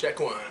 Check one.